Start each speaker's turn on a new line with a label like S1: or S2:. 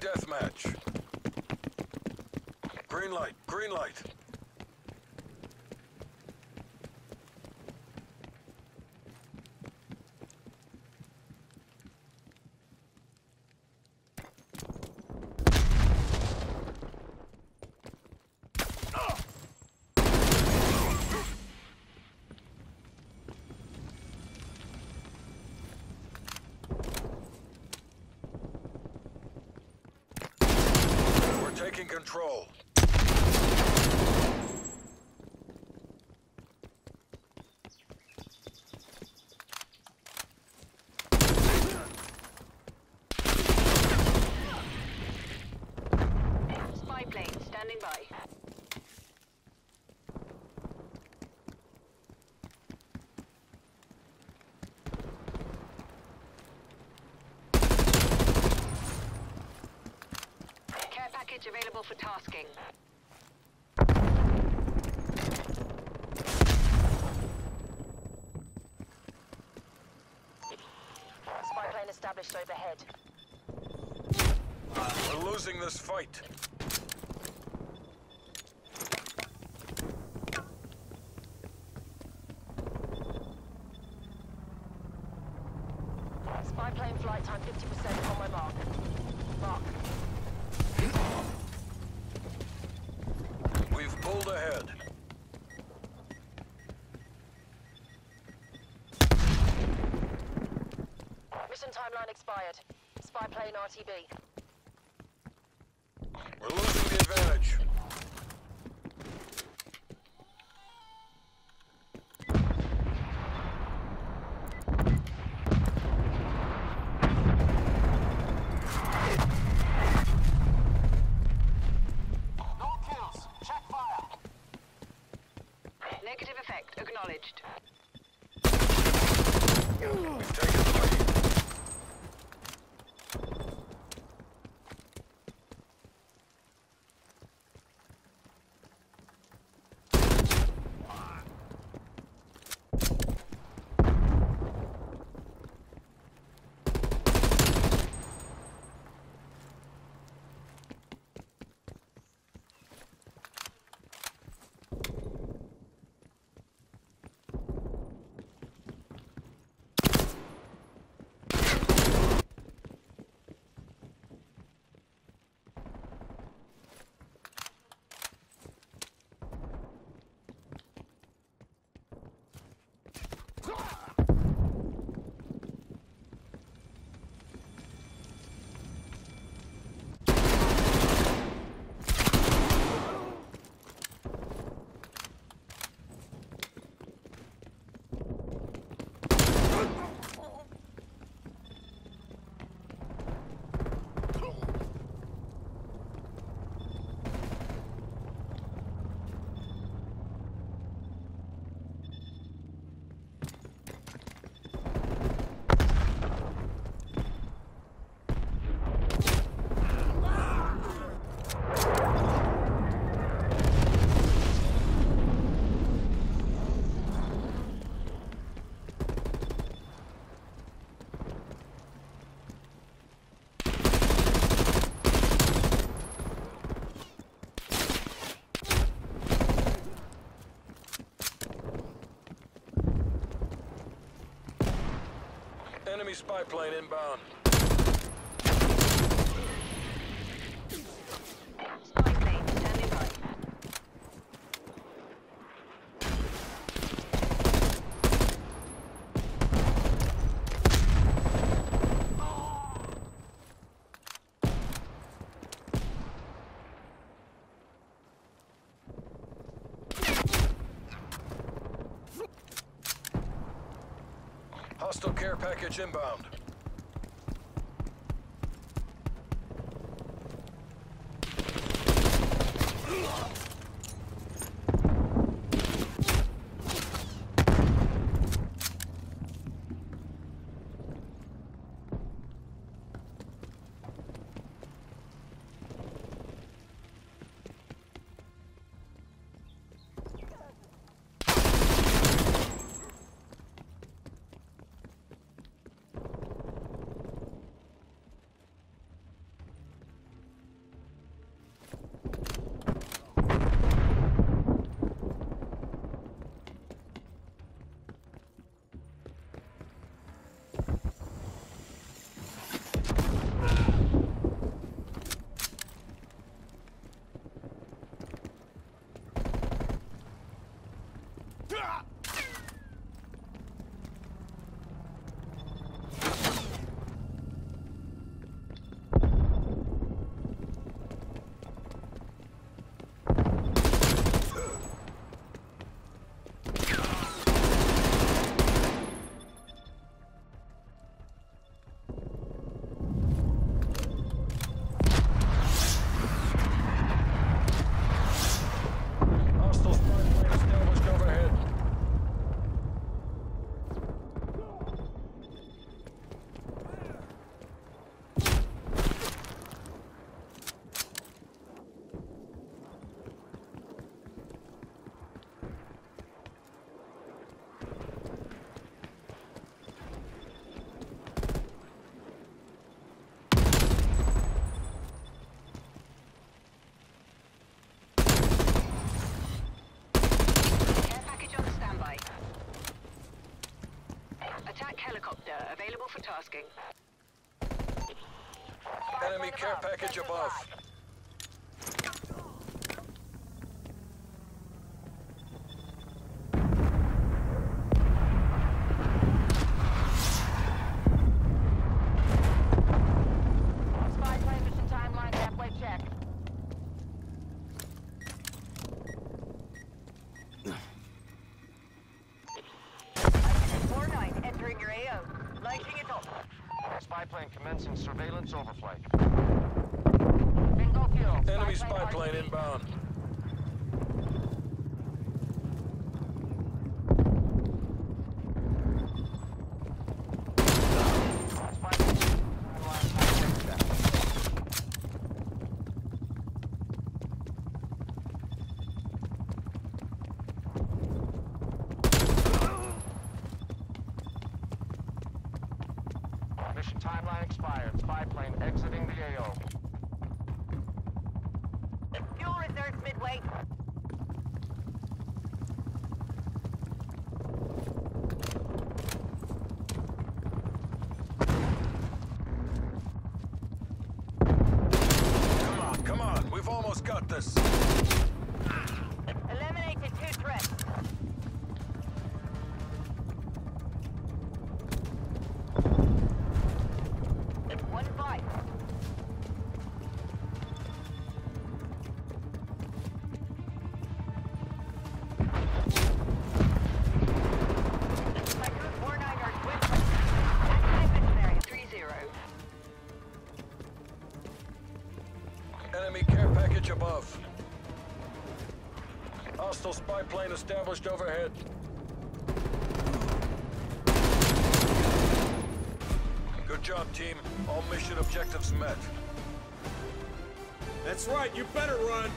S1: Deathmatch. Green light, green light. We're taking control.
S2: Spy plane standing by. Care package available for tasking.
S3: Spy plane established overhead.
S1: We're losing this fight.
S3: Spy plane flight time 50% on my mark. Mark.
S1: We've pulled ahead.
S3: Mission timeline expired. Spy plane RTB.
S1: Spy plane inbound.
S2: Spy plane standing by.
S1: Hostile care package inbound.
S2: Available for tasking.
S1: Enemy care package above.
S3: Spy plane mission timeline halfway check.
S2: Four nine entering your AO. Lighting it up.
S4: Spy plane commencing surveillance overflight.
S3: Bingo fuel.
S1: Enemy spy plane inbound.
S4: Spy plane timeline halfway check. Mission timeline expired. Spy plane exiting the AO.
S2: Fuel reserves midway.
S1: Come on, come on. We've almost got this. Enemy care package above. Hostile spy plane established overhead. Good job, team. All mission objectives met.
S5: That's right, you better run.